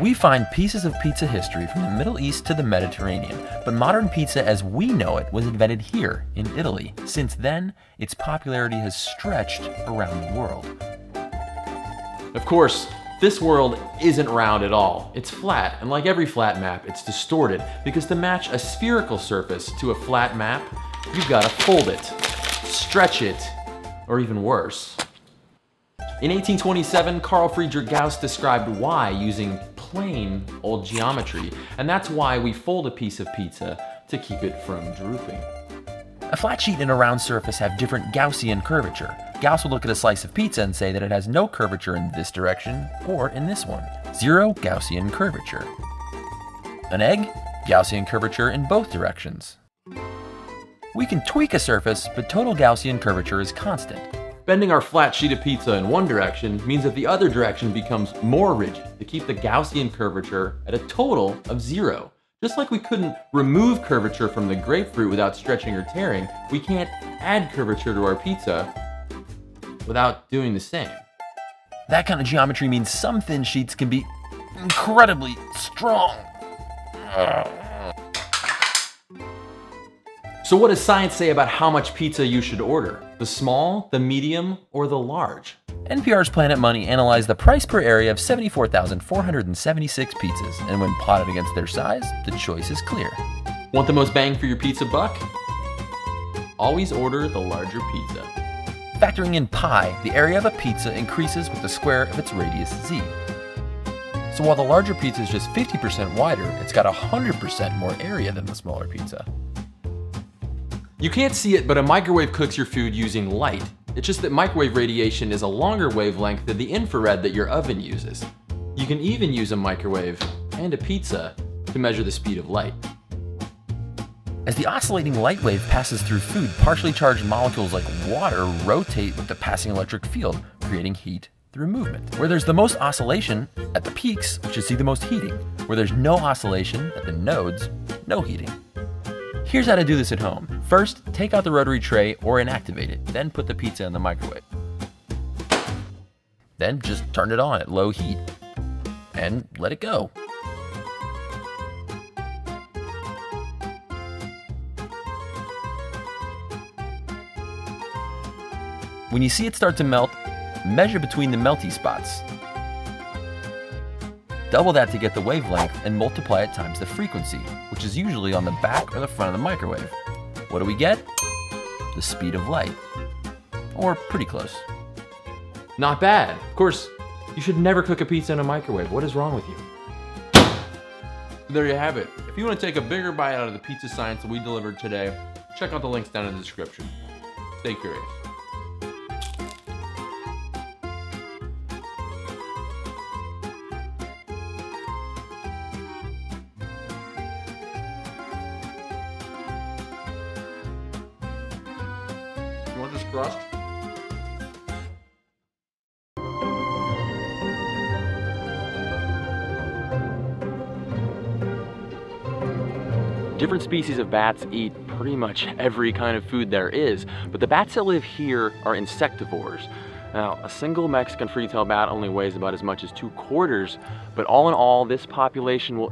We find pieces of pizza history from the Middle East to the Mediterranean, but modern pizza as we know it was invented here in Italy. Since then, its popularity has stretched around the world. Of course, this world isn't round at all. It's flat, and like every flat map, it's distorted, because to match a spherical surface to a flat map, you've got to fold it, stretch it, or even worse. In 1827, Carl Friedrich Gauss described why using plain old geometry, and that's why we fold a piece of pizza to keep it from drooping. A flat sheet and a round surface have different Gaussian curvature. Gauss will look at a slice of pizza and say that it has no curvature in this direction or in this one. Zero Gaussian curvature. An egg? Gaussian curvature in both directions. We can tweak a surface, but total Gaussian curvature is constant. Bending our flat sheet of pizza in one direction means that the other direction becomes more rigid to keep the Gaussian curvature at a total of zero. Just like we couldn't remove curvature from the grapefruit without stretching or tearing, we can't add curvature to our pizza without doing the same. That kind of geometry means some thin sheets can be incredibly strong. So what does science say about how much pizza you should order? The small, the medium, or the large? NPR's Planet Money analyzed the price per area of 74,476 pizzas, and when plotted against their size, the choice is clear. Want the most bang for your pizza buck? Always order the larger pizza. Factoring in pi, the area of a pizza increases with the square of its radius z. So while the larger pizza is just 50% wider, it's got 100% more area than the smaller pizza. You can't see it, but a microwave cooks your food using light. It's just that microwave radiation is a longer wavelength than the infrared that your oven uses. You can even use a microwave and a pizza to measure the speed of light. As the oscillating light wave passes through food, partially charged molecules like water rotate with the passing electric field, creating heat through movement. Where there's the most oscillation, at the peaks, we should see the most heating. Where there's no oscillation, at the nodes, no heating. Here's how to do this at home. First, take out the rotary tray or inactivate it, then put the pizza in the microwave. Then just turn it on at low heat and let it go. When you see it start to melt, measure between the melty spots. Double that to get the wavelength and multiply it times the frequency, which is usually on the back or the front of the microwave. What do we get? The speed of light. Or pretty close. Not bad. Of course, you should never cook a pizza in a microwave. What is wrong with you? There you have it. If you want to take a bigger bite out of the pizza science that we delivered today, check out the links down in the description. Stay curious. Different species of bats eat pretty much every kind of food there is, but the bats that live here are insectivores. Now, a single Mexican free-tailed bat only weighs about as much as two quarters, but all in all, this population will